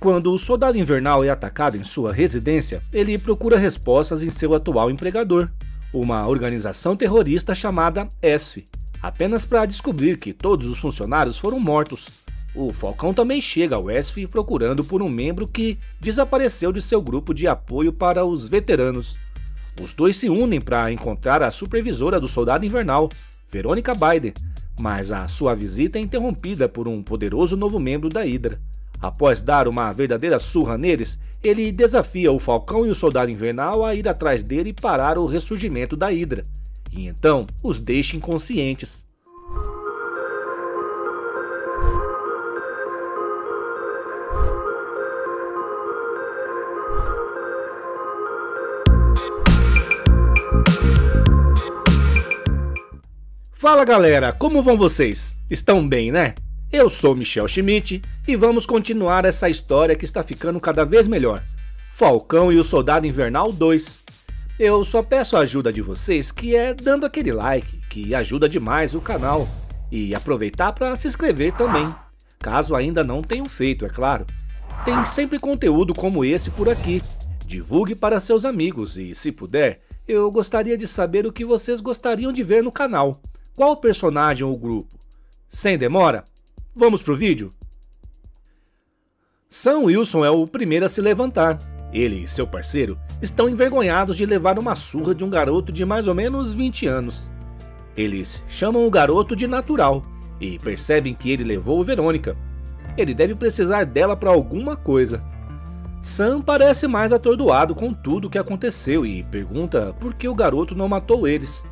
Quando o soldado invernal é atacado em sua residência, ele procura respostas em seu atual empregador, uma organização terrorista chamada ESF, apenas para descobrir que todos os funcionários foram mortos. O Falcão também chega ao ESF procurando por um membro que desapareceu de seu grupo de apoio para os veteranos. Os dois se unem para encontrar a supervisora do soldado invernal, Verônica Biden, mas a sua visita é interrompida por um poderoso novo membro da Hydra. Após dar uma verdadeira surra neles, ele desafia o Falcão e o Soldado Invernal a ir atrás dele e parar o ressurgimento da Hydra, e então os deixa inconscientes. Fala galera, como vão vocês? Estão bem, né? Eu sou Michel Schmidt e vamos continuar essa história que está ficando cada vez melhor. Falcão e o Soldado Invernal 2. Eu só peço a ajuda de vocês que é dando aquele like, que ajuda demais o canal. E aproveitar para se inscrever também, caso ainda não tenham feito, é claro. Tem sempre conteúdo como esse por aqui. Divulgue para seus amigos e, se puder, eu gostaria de saber o que vocês gostariam de ver no canal. Qual personagem ou grupo? Sem demora, Vamos pro vídeo? Sam Wilson é o primeiro a se levantar. Ele e seu parceiro estão envergonhados de levar uma surra de um garoto de mais ou menos 20 anos. Eles chamam o garoto de natural e percebem que ele levou Verônica. Ele deve precisar dela para alguma coisa. Sam parece mais atordoado com tudo o que aconteceu e pergunta por que o garoto não matou eles.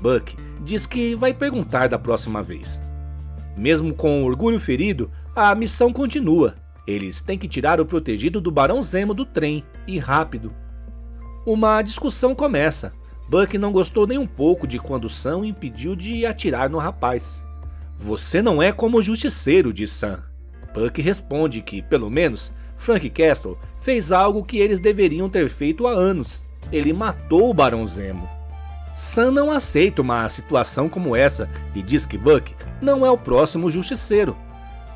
Buck diz que vai perguntar da próxima vez. Mesmo com o orgulho ferido, a missão continua. Eles têm que tirar o protegido do Barão Zemo do trem, e rápido. Uma discussão começa. Buck não gostou nem um pouco de quando Sam impediu de atirar no rapaz. Você não é como o justiceiro, diz Sam. Buck responde que, pelo menos, Frank Castle fez algo que eles deveriam ter feito há anos. Ele matou o Barão Zemo. Sam não aceita uma situação como essa e diz que Buck não é o próximo justiceiro.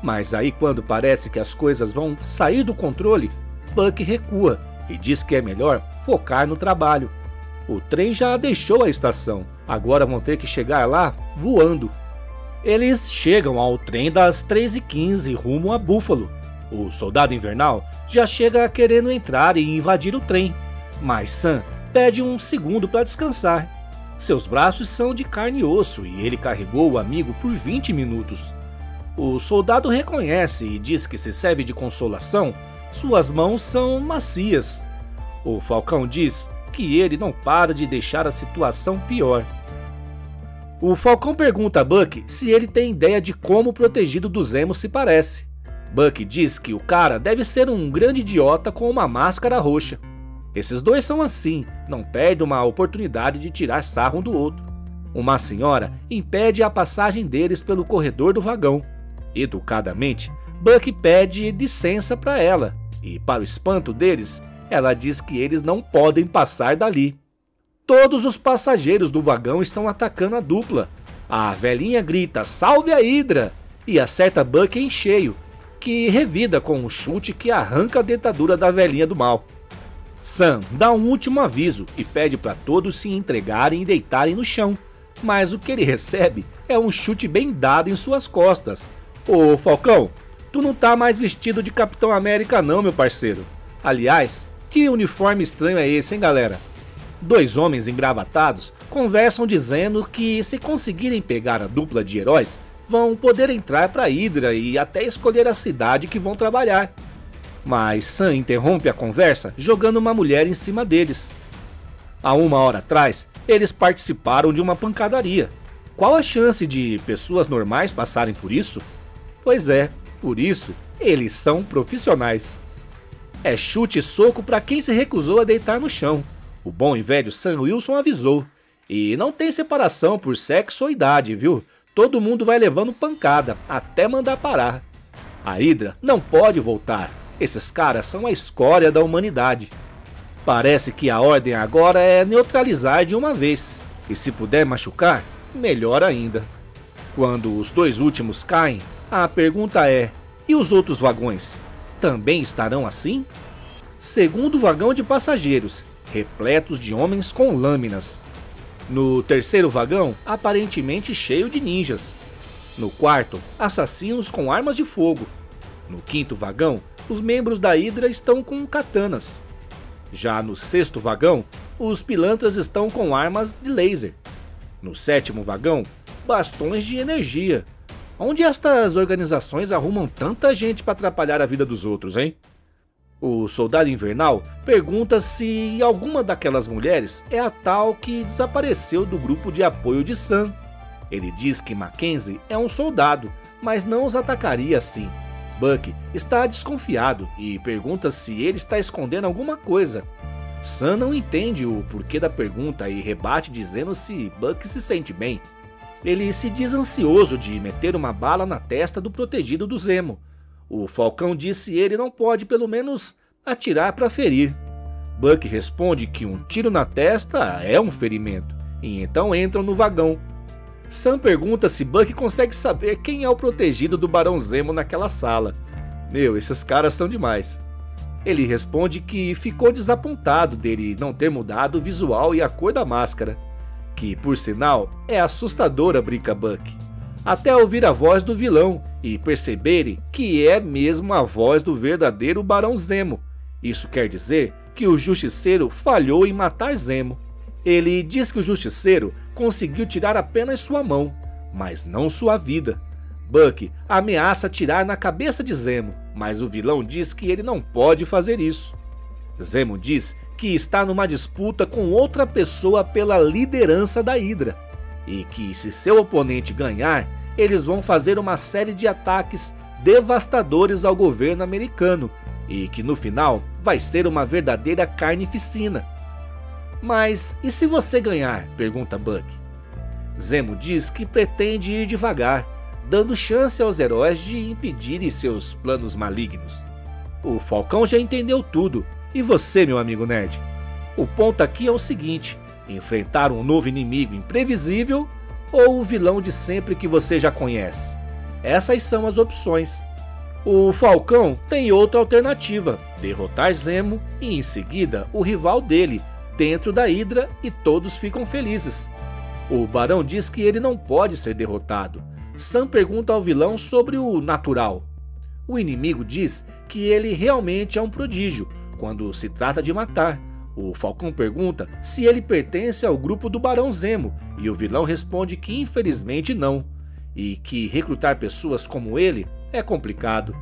Mas aí, quando parece que as coisas vão sair do controle, Buck recua e diz que é melhor focar no trabalho. O trem já deixou a estação, agora vão ter que chegar lá voando. Eles chegam ao trem das 3h15 rumo a Buffalo. O soldado invernal já chega querendo entrar e invadir o trem, mas Sam pede um segundo para descansar seus braços são de carne e osso e ele carregou o amigo por 20 minutos. O soldado reconhece e diz que se serve de consolação, suas mãos são macias. O Falcão diz que ele não para de deixar a situação pior. O Falcão pergunta a Buck se ele tem ideia de como o protegido do Zemo se parece. Buck diz que o cara deve ser um grande idiota com uma máscara roxa. Esses dois são assim, não perdem uma oportunidade de tirar sarro um do outro. Uma senhora impede a passagem deles pelo corredor do vagão. Educadamente, Buck pede licença para ela, e para o espanto deles, ela diz que eles não podem passar dali. Todos os passageiros do vagão estão atacando a dupla. A velhinha grita: Salve a Hidra! e acerta Buck em cheio, que revida com um chute que arranca a dentadura da velhinha do mal. Sam dá um último aviso e pede para todos se entregarem e deitarem no chão, mas o que ele recebe é um chute bem dado em suas costas. Ô Falcão, tu não tá mais vestido de Capitão América não, meu parceiro. Aliás, que uniforme estranho é esse, hein, galera? Dois homens engravatados conversam dizendo que se conseguirem pegar a dupla de heróis, vão poder entrar para Hydra e até escolher a cidade que vão trabalhar. Mas Sam interrompe a conversa jogando uma mulher em cima deles. Há uma hora atrás, eles participaram de uma pancadaria. Qual a chance de pessoas normais passarem por isso? Pois é, por isso, eles são profissionais. É chute e soco para quem se recusou a deitar no chão. O bom e velho Sam Wilson avisou. E não tem separação por sexo ou idade, viu? Todo mundo vai levando pancada até mandar parar. A Hydra não pode voltar. Esses caras são a escória da humanidade. Parece que a ordem agora é neutralizar de uma vez, e se puder machucar, melhor ainda. Quando os dois últimos caem, a pergunta é: e os outros vagões? também estarão assim? Segundo vagão de passageiros, repletos de homens com lâminas. No terceiro vagão, aparentemente cheio de ninjas. No quarto, assassinos com armas de fogo. No quinto vagão, os membros da Hydra estão com katanas. Já no sexto vagão, os pilantras estão com armas de laser. No sétimo vagão, bastões de energia. Onde estas organizações arrumam tanta gente para atrapalhar a vida dos outros, hein? O soldado invernal pergunta se alguma daquelas mulheres é a tal que desapareceu do grupo de apoio de Sam. Ele diz que Mackenzie é um soldado, mas não os atacaria assim. Buck está desconfiado e pergunta se ele está escondendo alguma coisa. Sam não entende o porquê da pergunta e rebate dizendo se Buck se sente bem. Ele se diz ansioso de meter uma bala na testa do protegido do Zemo, o Falcão disse ele não pode pelo menos atirar para ferir. Buck responde que um tiro na testa é um ferimento, e então entram no vagão. Sam pergunta se Buck consegue saber quem é o protegido do Barão Zemo naquela sala. Meu, esses caras são demais. Ele responde que ficou desapontado dele não ter mudado o visual e a cor da máscara, que por sinal é assustadora, brinca Buck até ouvir a voz do vilão e perceberem que é mesmo a voz do verdadeiro Barão Zemo. Isso quer dizer que o Justiceiro falhou em matar Zemo. Ele diz que o Justiceiro conseguiu tirar apenas sua mão, mas não sua vida. Buck ameaça tirar na cabeça de Zemo, mas o vilão diz que ele não pode fazer isso. Zemo diz que está numa disputa com outra pessoa pela liderança da Hydra e que se seu oponente ganhar, eles vão fazer uma série de ataques devastadores ao governo americano e que no final vai ser uma verdadeira carnificina. Mas e se você ganhar? pergunta Buck. Zemo diz que pretende ir devagar, dando chance aos heróis de impedirem seus planos malignos. O Falcão já entendeu tudo, e você, meu amigo nerd? O ponto aqui é o seguinte: Enfrentar um novo inimigo imprevisível ou o vilão de sempre que você já conhece? Essas são as opções. O Falcão tem outra alternativa: derrotar Zemo e em seguida o rival dele dentro da Hydra e todos ficam felizes. O Barão diz que ele não pode ser derrotado. Sam pergunta ao vilão sobre o natural. O inimigo diz que ele realmente é um prodígio quando se trata de matar o Falcão pergunta se ele pertence ao grupo do Barão Zemo e o vilão responde que infelizmente não, e que recrutar pessoas como ele é complicado.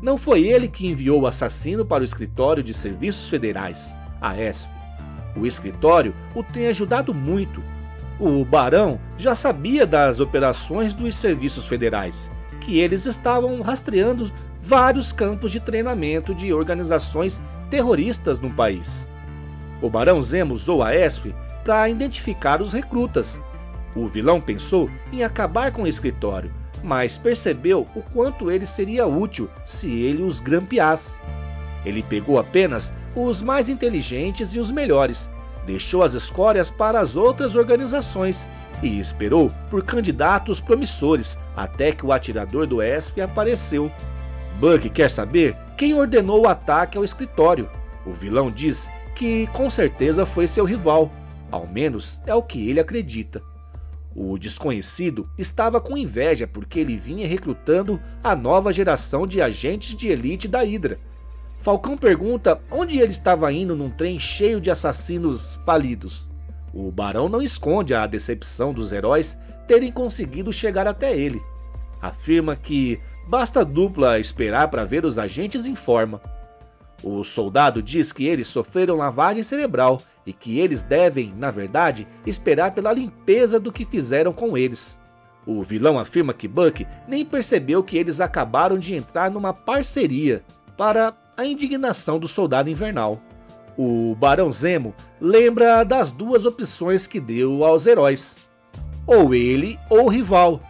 Não foi ele que enviou o assassino para o Escritório de Serviços Federais, a ESF. O escritório o tem ajudado muito. O Barão já sabia das operações dos serviços federais, que eles estavam rastreando vários campos de treinamento de organizações terroristas no país. O Barão Zemo usou a ESP para identificar os recrutas. O vilão pensou em acabar com o escritório, mas percebeu o quanto ele seria útil se ele os grampeasse. Ele pegou apenas os mais inteligentes e os melhores, deixou as escórias para as outras organizações e esperou por candidatos promissores até que o atirador do ESP apareceu. Buck quer saber quem ordenou o ataque ao escritório. O vilão diz que com certeza foi seu rival, ao menos é o que ele acredita. O desconhecido estava com inveja porque ele vinha recrutando a nova geração de agentes de elite da Hydra. Falcão pergunta onde ele estava indo num trem cheio de assassinos falidos. O barão não esconde a decepção dos heróis terem conseguido chegar até ele. Afirma que basta a dupla esperar para ver os agentes em forma. O soldado diz que eles sofreram lavagem cerebral e que eles devem, na verdade, esperar pela limpeza do que fizeram com eles. O vilão afirma que Buck nem percebeu que eles acabaram de entrar numa parceria para a indignação do soldado invernal. O Barão Zemo lembra das duas opções que deu aos heróis: ou ele ou o rival.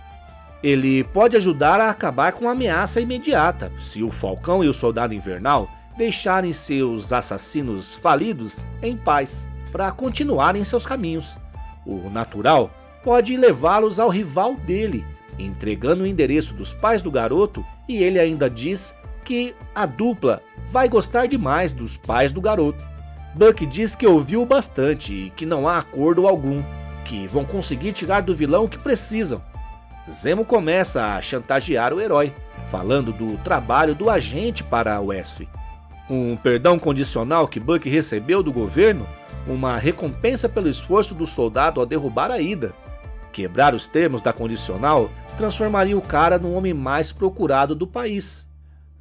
Ele pode ajudar a acabar com a ameaça imediata se o Falcão e o Soldado Invernal deixarem seus assassinos falidos em paz para continuarem seus caminhos. O natural pode levá-los ao rival dele, entregando o endereço dos pais do garoto, e ele ainda diz que a dupla vai gostar demais dos pais do garoto. Buck diz que ouviu bastante e que não há acordo algum, que vão conseguir tirar do vilão o que precisam. Zemo começa a chantagear o herói, falando do trabalho do agente para a UESF. Um perdão condicional que Buck recebeu do governo, uma recompensa pelo esforço do soldado ao derrubar a Ida. Quebrar os termos da condicional transformaria o cara no homem mais procurado do país.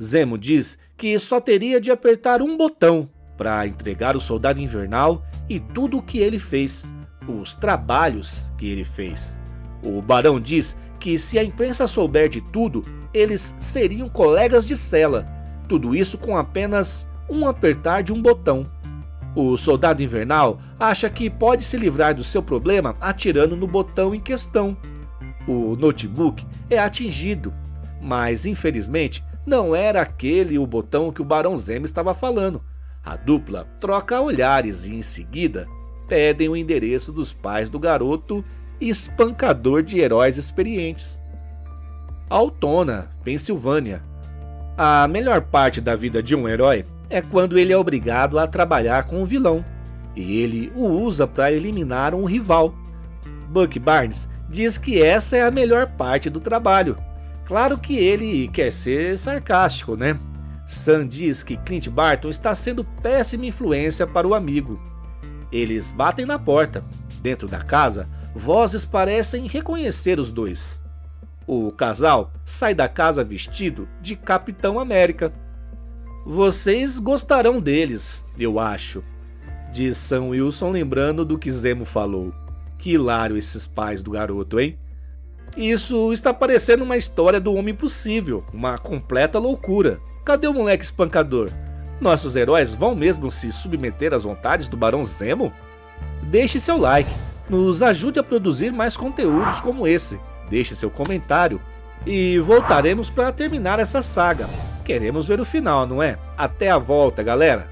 Zemo diz que só teria de apertar um botão para entregar o soldado invernal e tudo o que ele fez, os trabalhos que ele fez. O barão diz que se a imprensa souber de tudo, eles seriam colegas de cela. Tudo isso com apenas um apertar de um botão. O soldado invernal acha que pode se livrar do seu problema atirando no botão em questão. O notebook é atingido, mas infelizmente não era aquele o botão que o Barão Zemo estava falando. A dupla troca olhares e, em seguida, pedem o endereço dos pais do garoto espancador de heróis experientes. Altona, Pensilvânia. A melhor parte da vida de um herói é quando ele é obrigado a trabalhar com um vilão, e ele o usa para eliminar um rival. Buck Barnes diz que essa é a melhor parte do trabalho. Claro que ele quer ser sarcástico, né? Sam diz que Clint Barton está sendo péssima influência para o amigo. Eles batem na porta. Dentro da casa, vozes parecem reconhecer os dois. O casal sai da casa vestido de Capitão América. Vocês gostarão deles, eu acho, diz Sam Wilson lembrando do que Zemo falou. Que hilário esses pais do garoto, hein? Isso está parecendo uma história do Homem Possível, uma completa loucura. Cadê o moleque espancador? Nossos heróis vão mesmo se submeter às vontades do Barão Zemo? Deixe seu like, nos ajude a produzir mais conteúdos como esse. Deixe seu comentário e voltaremos para terminar essa saga. Queremos ver o final, não é? Até a volta, galera!